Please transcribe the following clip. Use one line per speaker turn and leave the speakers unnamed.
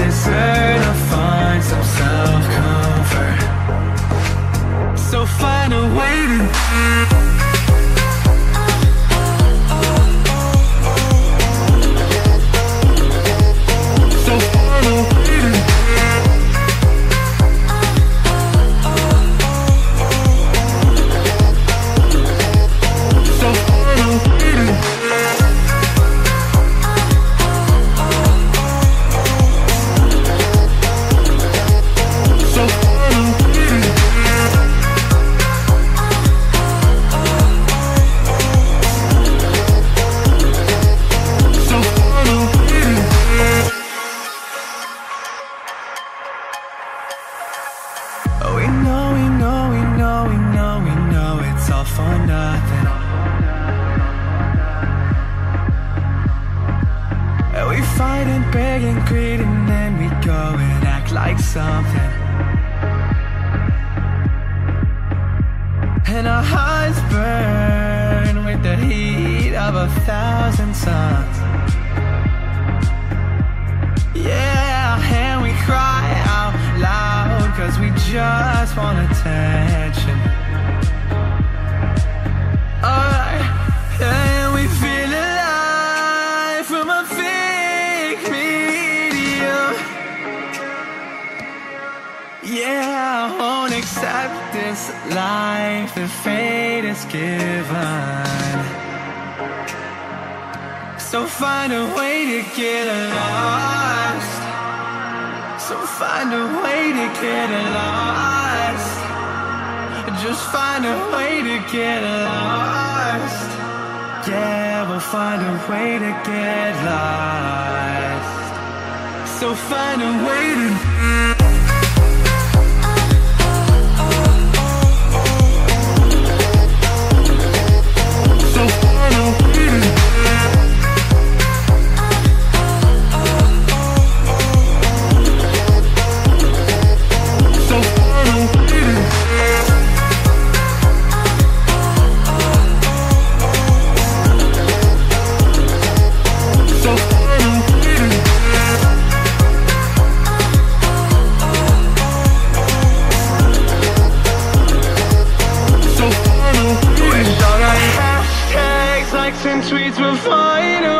deserve fight and beg and greed and then we go and act like something. And our hearts burn with the heat of a thousand suns. Yeah, and we cry out loud cause we just want attention. Accept this life that fate is given. So find a way to get lost. So find a way to get lost. Just find a way to get lost. Yeah, we'll find a way to get lost. So find a way to. We'll find a